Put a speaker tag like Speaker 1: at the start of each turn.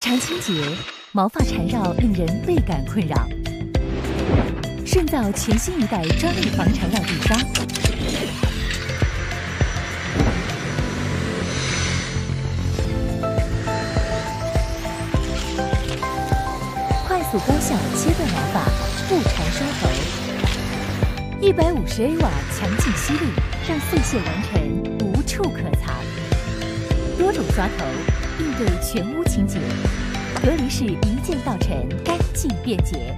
Speaker 1: 常清洁，毛发缠绕令人倍感困扰。顺造全新一代专利防缠绕地刷，快速高效切断毛发，不缠刷头。一百五十 A 瓦强劲吸力，让碎屑完尘无处可藏。多种刷头，应对全屋清洁，隔离式一键到尘，干净便捷。